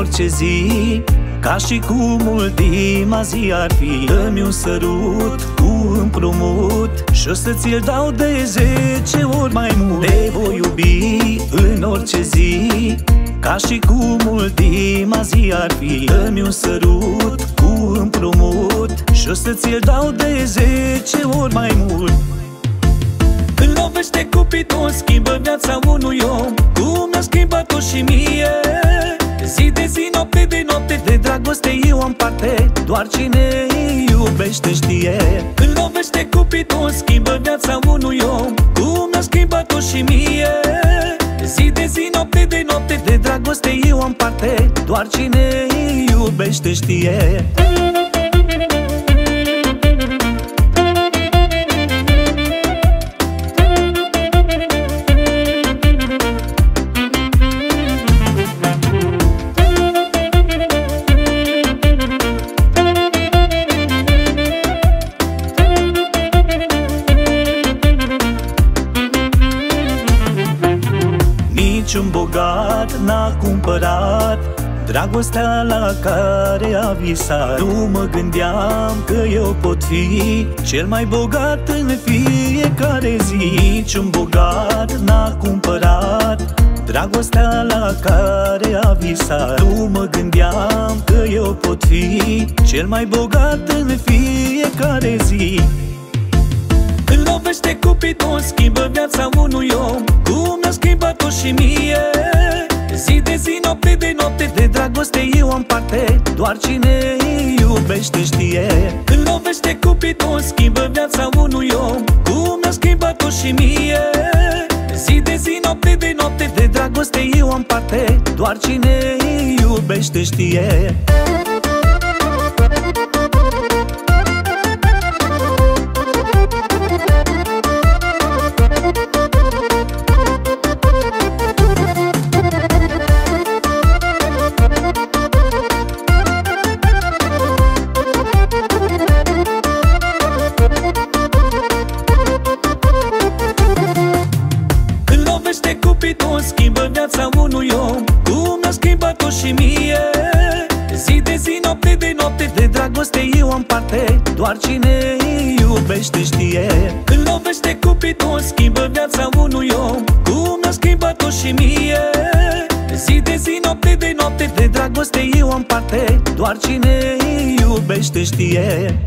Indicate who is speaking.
Speaker 1: orice zi Ca și cum ultima zi ar fi. Dă-mi un sărut cu împrumut Și o să ți-l dau de zece ori mai mult. Te voi iubi în orice zi Ca și cum ultima zi ar fi. Dă-mi un sărut cu împrumut Și o să ți-l dau de zece ori mai mult. Când lovește Cupidul, schimbă viața unui om eu am parte Doar cine iubește știe. Când lovește Cupidul, schimbă viața unui om. Cum mi-a schimbat-o și mie. Zi de zi, noapte de noapte De dragoste eu am parte. Doar cine iubește știe Niciun bogat n-a cumpărat Dragostea la care a visat. Nu mă gândeam că eu pot fi Cel mai bogat în fiecare zi. Niciun bogat n-a cumpărat Dragostea la care a visat. Nu mă gândeam că eu pot fi Cel mai bogat în fiecare zi Când lovește Cupidul, schimbă viața unui om. Cum mi-a schimbat-o și mie? Zi de zi, noapte de noapte De dragoste eu am parte. Doar cine iubește știe. Când lovește Cupidul, schimbă viața unui om. Cum mi-a schimbat-o și mie? Zi de zi, noapte de noapte De dragoste eu am parte. Doar cine iubește știe viața unui om. Cum mi-a schimbat-o și mie. Zi de zi, noapte de noapte De dragoste eu am parte. Doar cine iubește știe. Când lovește Cupidul, schimbă viața unui om. Cum mi-a schimbat-o și mie. Zi de zi, noapte de noapte De dragoste eu am parte. Doar cine iubește știe